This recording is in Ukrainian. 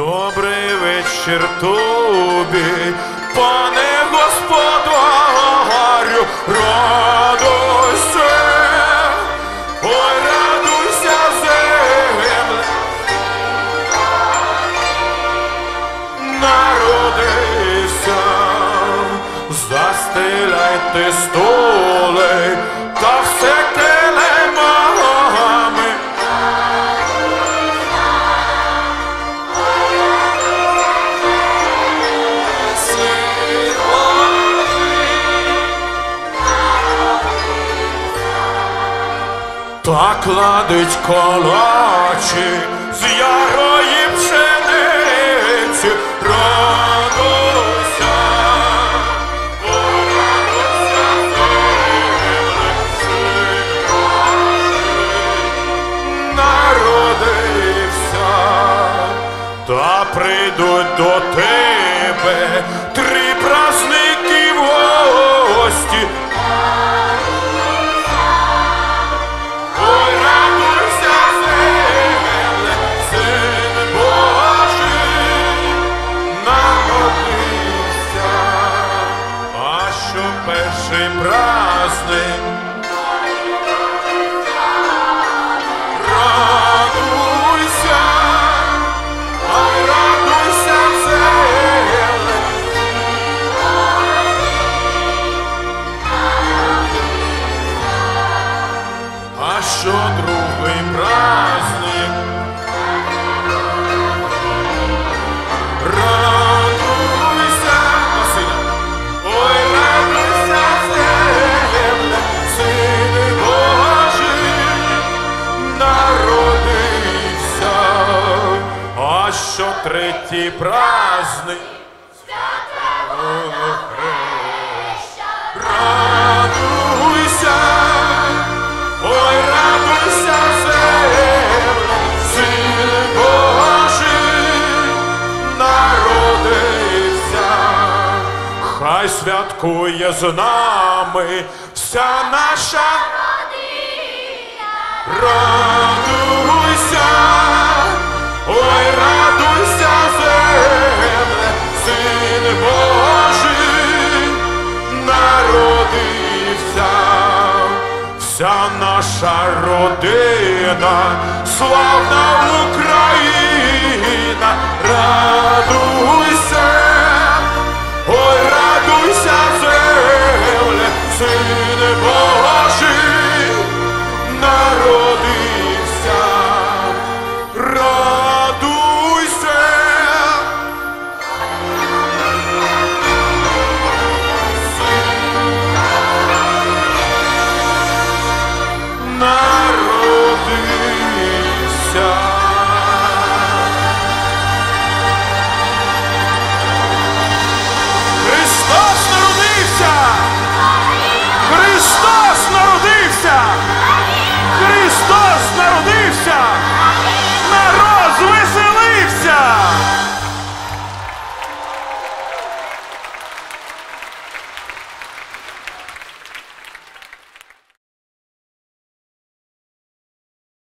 вечір тобі, пане господарю, радуйся, ой, радуйся, земле, народився, застеляйте столи Та кладуть колочі з ярої пшениці, радуйся, народився, та прийдуть до тебе три праздники в гості. Перший праздник Радуйся, ой, радуйся, земле, а що другий що третій праздник? Святого Хреща. Радуйся, ой, радуйся, земле, син Божий, народився, хай святкує з нами вся наша. Радуйся, народився, вся наша родина, славна Україна, dark.